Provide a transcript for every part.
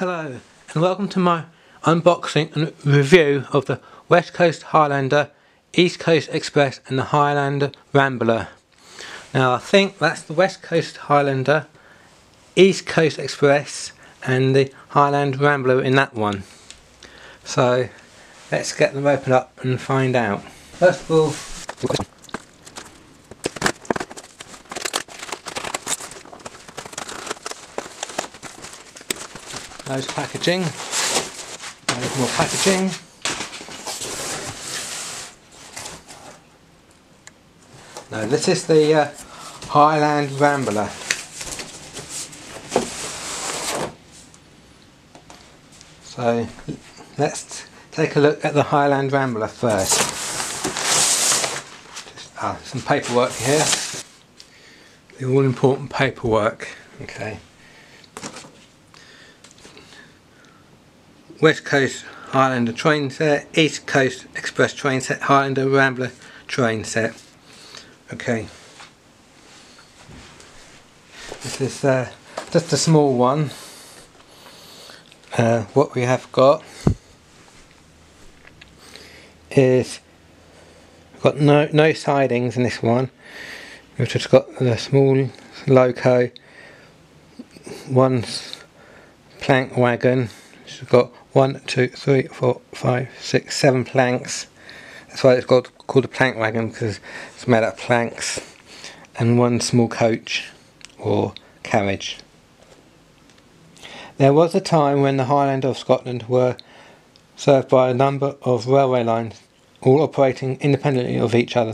Hello and welcome to my unboxing and review of the West Coast Highlander, East Coast Express and the Highlander Rambler. Now I think that's the West Coast Highlander, East Coast Express and the Highland Rambler in that one. So let's get them open up and find out. First of all, Packaging. More packaging. Now this is the uh, Highland Rambler. So let's take a look at the Highland Rambler first. Just, ah, some paperwork here. The all important paperwork. Okay. West Coast Highlander train set, East Coast Express train set, Highlander Rambler train set. Okay. This is uh, just a small one. Uh, what we have got is got no no sidings in this one. We've just got the small loco, one plank wagon. It's got one, two, three, four, five, six, seven planks. That's why it's got called a plank wagon because it's made out of planks. And one small coach or carriage. There was a time when the Highland of Scotland were served by a number of railway lines, all operating independently of each other.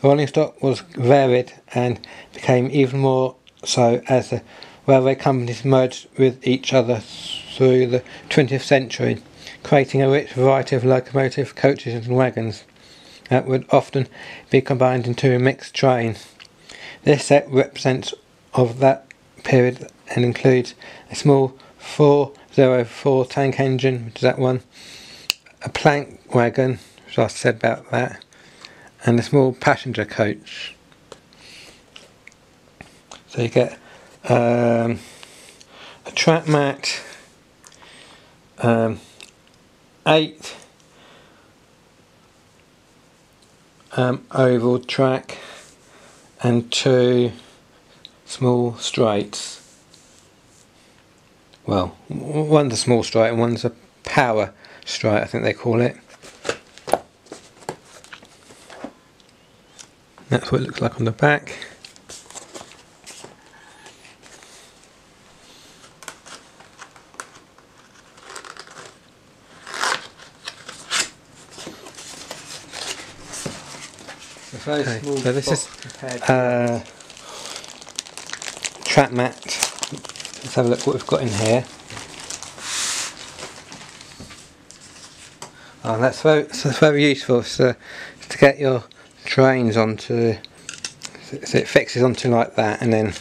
The rolling stock was varied and became even more so as the railway companies merged with each other through the 20th century, creating a rich variety of locomotive coaches and wagons that would often be combined into a mixed train. This set represents of that period and includes a small 404 tank engine, which is that one, a plank wagon, which I said about that, and a small passenger coach. So you get um, a track mat um, eight um, oval track and two small straights. Well, one's a small straight and one's a power straight, I think they call it. That's what it looks like on the back. Okay. so this is uh, track mat. Let's have a look what we've got in here. Oh, that's very, that's very useful so, to get your trains onto, so it fixes onto like that and then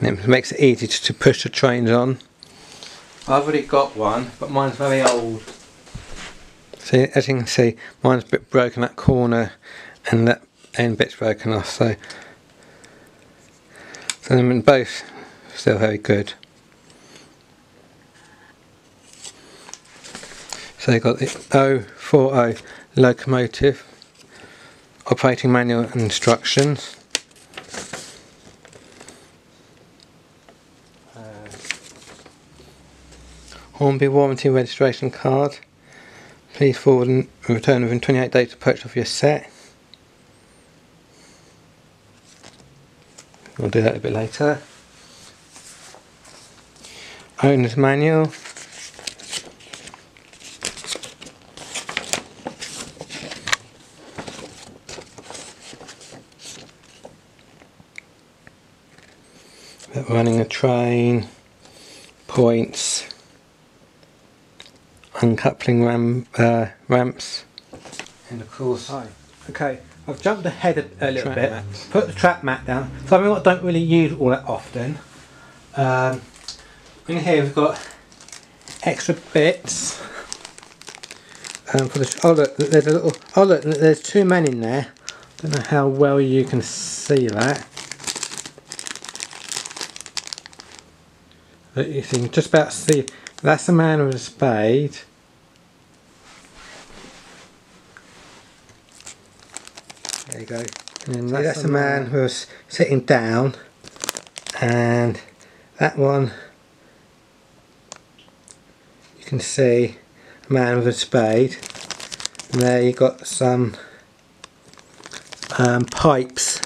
and it makes it easy to push the trains on. I've already got one, but mine's very old. See, as you can see, mine's a bit broken that corner and that end bit's broken off, so so them both still very good. So you've got the 040 locomotive, operating manual and instructions. Uh, Hornby warranty registration card. Please forward and return within 28 days to purchase of your set. We'll do that a bit later. Owner's manual. Running a train, points, uncoupling ram, uh, ramps. And of course Hi. okay I've jumped ahead a, a little bit. mats. put the track mat down. Something I don't really use all that often. Um, in here we've got extra bits. Um, for the oh look there's a little oh look there's two men in there. Don't know how well you can see that. But you can just about see that's the man with a spade. There you go. And that's, that's the man who was sitting down and that one you can see a man with a spade. And there you've got some um, pipes.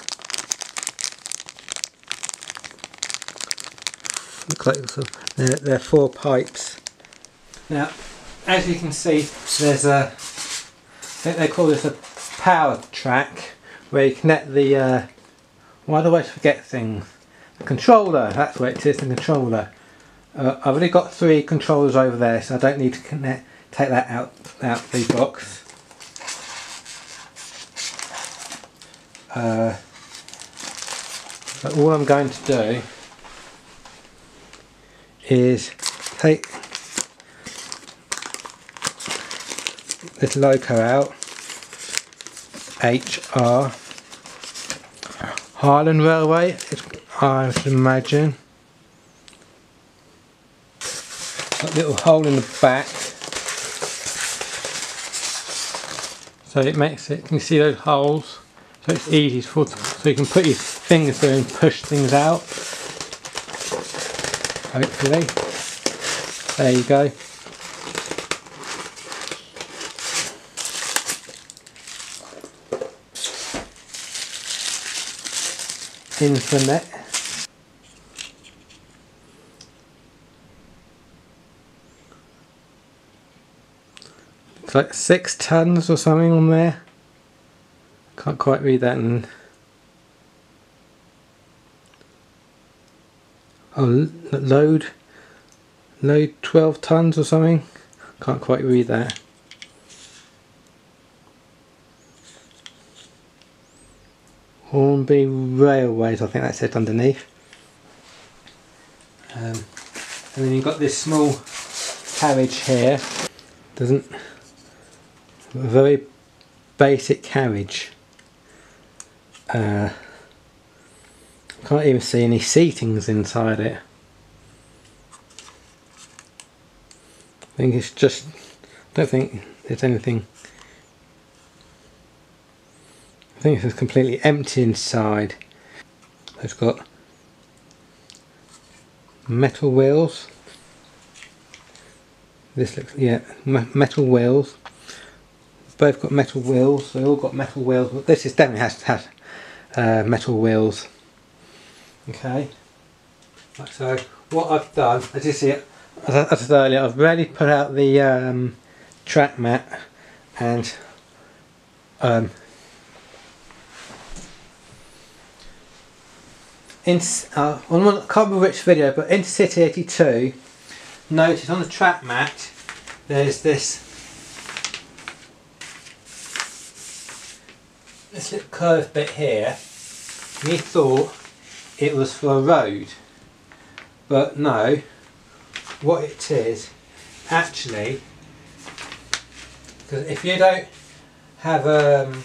Look like they're, they're four pipes. Now as you can see there's a they call this a power track where you connect the uh, why do I forget things? The controller that's where it is the controller. Uh, I've already got three controllers over there so I don't need to connect take that out out the box. Uh, but all I'm going to do is take this loco out HR Highland Railway I imagine. A little hole in the back. So it makes it, can you see those holes? So it's easy for, so you can put your fingers through and push things out. Hopefully. There you go infinite it's like six tons or something on there. Can't quite read that and oh load. Load 12 tons or something. Can't quite read that Hornby Railways I think that's it underneath. Um, and then you've got this small carriage here. Doesn't a very basic carriage. Uh, can't even see any seatings inside it. I think it's just, I don't think there's anything, I think it's completely empty inside. It's got metal wheels. This looks, yeah, metal wheels. Both got metal wheels, they all got metal wheels, but this is definitely has to have uh, metal wheels. Okay, so what I've done, as you see, as I, said earlier, I've already put out the um, track mat and um, in, uh, on one, I can't remember which video, but Intercity 82, notice on the track mat there's this this little curved bit here, we thought it was for a road. But no, what it is, actually, because if you don't have um,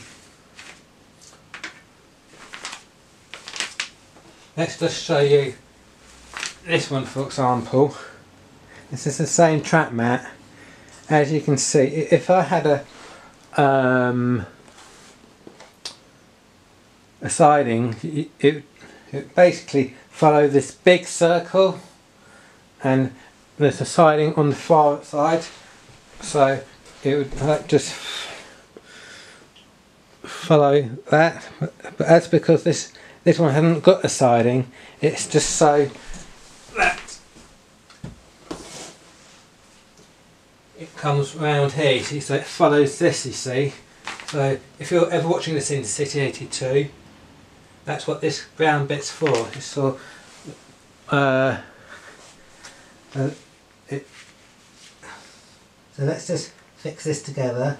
let's just show you this one for example. This is the same track mat. As you can see if I had a um, a siding, it, it basically follow this big circle and there's a siding on the far side. So it would just follow that. But that's because this this one hasn't got a siding it's just so that it comes round here see so it follows this you see so if you're ever watching this Intercity 82 that's what this brown bit's for. It's uh, uh, it, so let's just fix this together.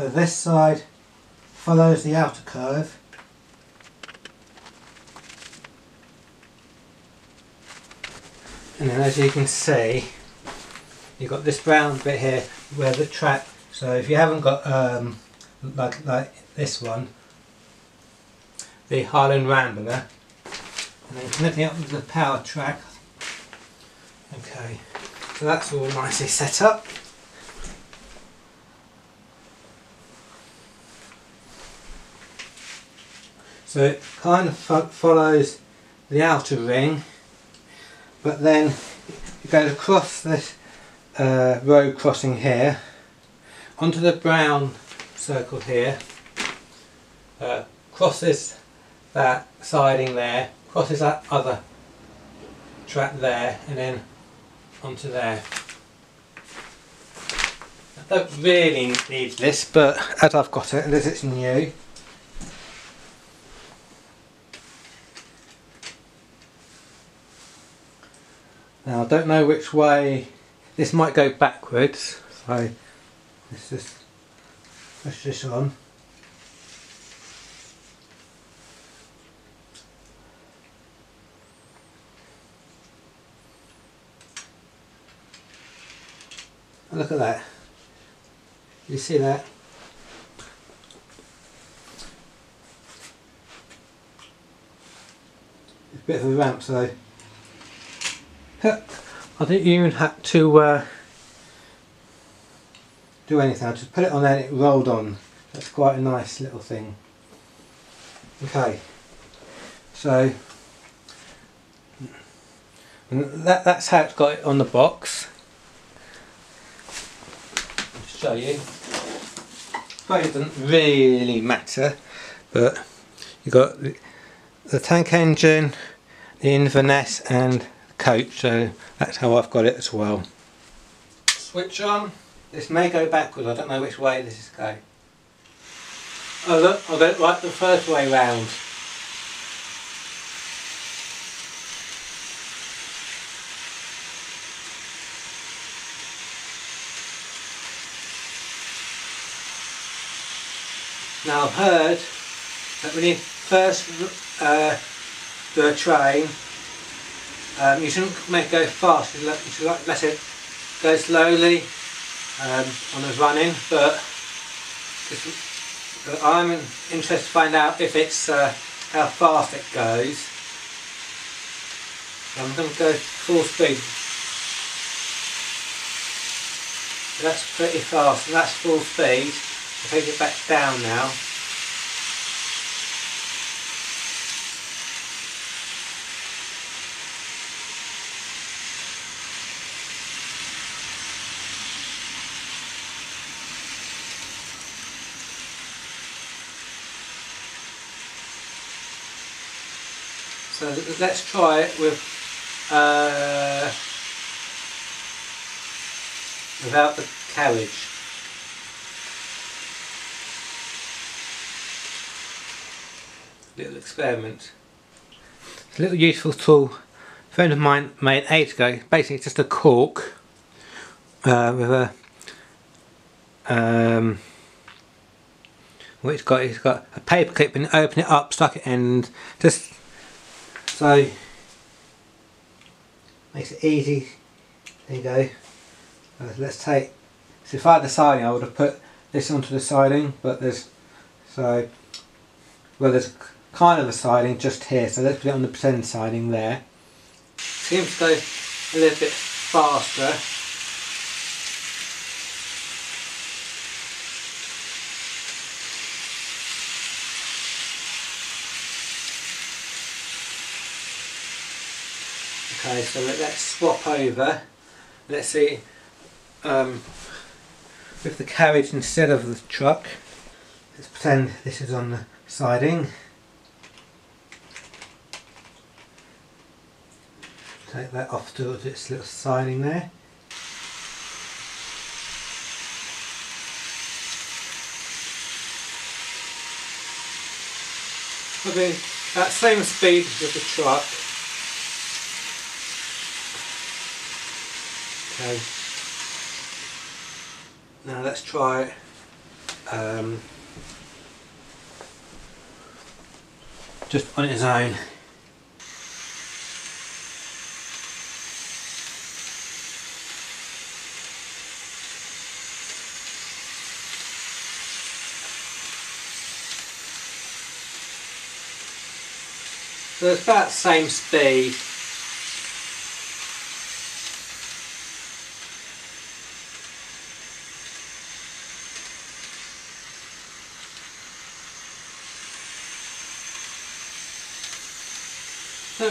So this side follows the outer curve. And then as you can see you've got this brown bit here where the track so if you haven't got um, like like this one the Highland Rambler and then connecting up with the power track. Okay so that's all nicely set up so it kind of fo follows the outer ring but then it goes across this uh, road crossing here onto the brown circle here uh, crosses that siding there crosses that other track there and then onto there. I don't really need this but as I've got it and as it's new Now I don't know which way, this might go backwards, so let's just push this on. Look at that. You see that? It's a bit of a ramp so I didn't even have to uh, do anything, I just put it on there and it rolled on. That's quite a nice little thing. Okay, so that, that's how it's got it on the box. I'll show you. But it doesn't really matter, but you've got the tank engine, the Inverness and coach so that's how I've got it as well. Switch on. This may go backwards, I don't know which way this is going. Oh look, I it right the first way round. Now I've heard that when you first uh, do a train um, you shouldn't make it go fast, you, let, you should let it go slowly um, on the running, but I'm interested to find out if it's uh, how fast it goes. I'm going to go full speed. That's pretty fast and that's full speed. I'll take it back down now. So let's try it with uh, without the carriage. Little experiment. It's a little useful tool. A friend of mine made ages ago. Basically, just a cork uh, with a um, what it's got. It's got a paper clip and open it up, stuck it, and just so makes it easy. There you go. Uh, let's take so if I had the siding I would have put this onto the siding but there's so well there's kind of a siding just here. So let's put it on the pretend siding there. Seems to go a little bit faster Okay, so let's swap over. Let's see um, with the carriage instead of the truck. Let's pretend this is on the siding. Take that off to its little siding there. Probably at same speed as the truck. okay. Now let's try um, just on its own. So it's about the same speed.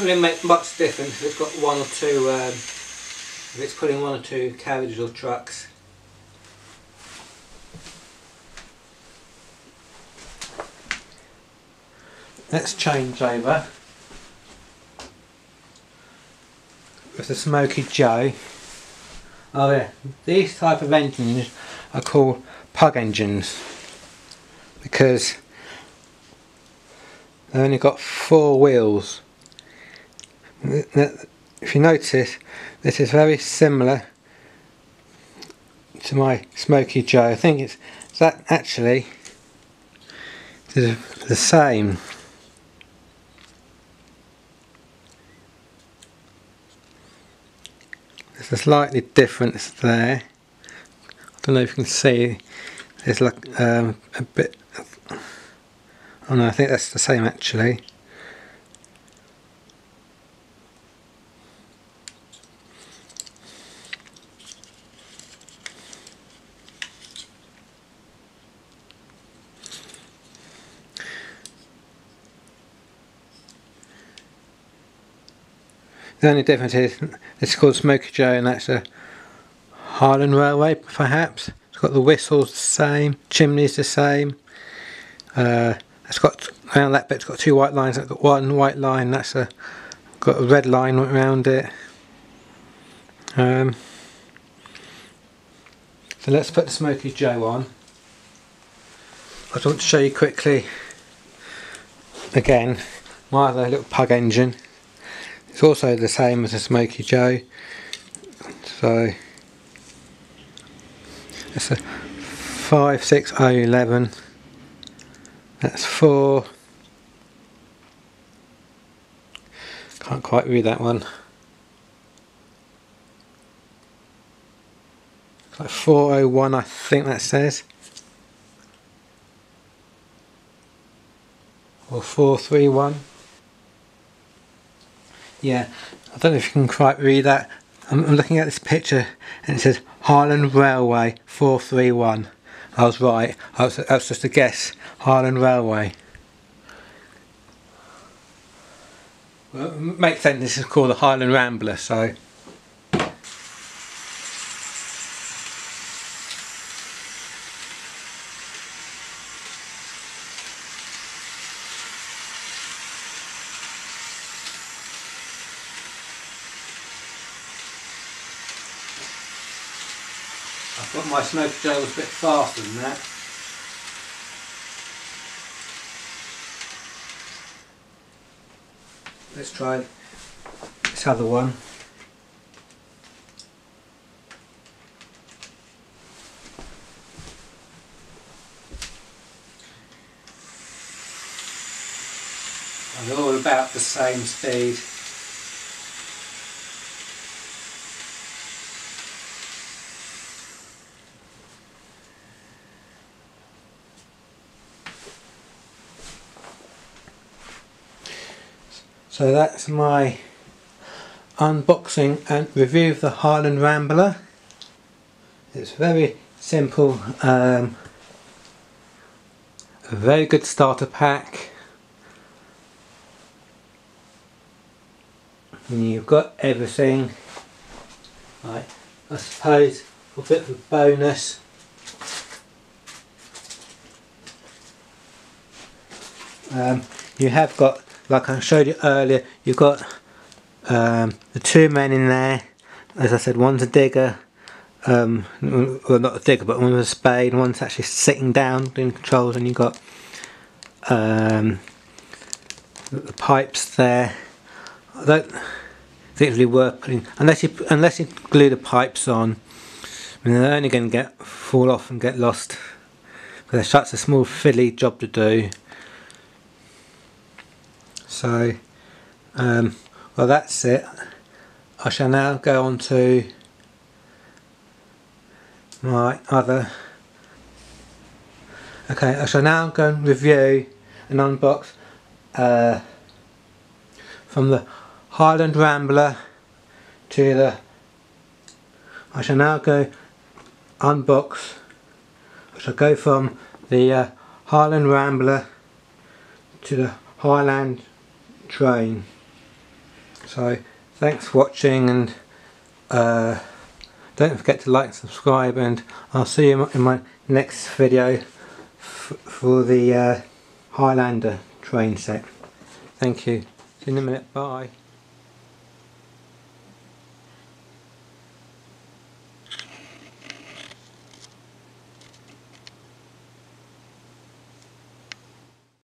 Doesn't really make much difference if it's got one or two, um, if it's putting one or two carriages or trucks. Let's change over with the Smoky Joe. Oh yeah, these type of engines are called pug engines because they've only got four wheels if you notice this is very similar to my Smoky Joe. I think it's that actually the same? There's a slightly difference there. I don't know if you can see there's like um, a bit oh no I think that's the same actually The only difference is it's called Smoky Joe and that's a Highland Railway perhaps. It's got the whistles the same, chimneys the same. Uh, it's got around that bit. It's got two white lines. It's got one white line. That's a got a red line around it. Um, so let's put the Smoky Joe on. I just want to show you quickly again my other little pug engine. It's also the same as a Smoky Joe. So it's a 56011. That's four. Can't quite read that one. Like 401 I think that says. Or 431. Yeah, I don't know if you can quite read that. I'm, I'm looking at this picture and it says Highland Railway 431. I was right, I was, just a guess. Highland Railway. Well, it makes sense this is called the Highland Rambler, so I thought my Smoky Joe was a bit faster than that. Let's try this other one. And they're all about the same speed. So that's my unboxing and review of the Highland Rambler. It's very simple, um, a very good starter pack. And you've got everything. Right, I suppose a bit of a bonus. Um, you have got like I showed you earlier you've got um, the two men in there. As I said one's a digger um, well not a digger but one's a spade one's actually sitting down doing controls and you've got um, the pipes there. I don't think it's really worth putting unless you unless you glue the pipes on I mean, they're only going to get fall off and get lost. Because that's a small fiddly job to do so, um, well that's it. I shall now go on to my other okay I shall now go and review and unbox uh, from the Highland Rambler to the I shall now go unbox I shall go from the uh, Highland Rambler to the Highland train so thanks for watching and uh, don't forget to like subscribe and I'll see you in my next video for the uh, Highlander train set. Thank you. See you in a minute. Bye.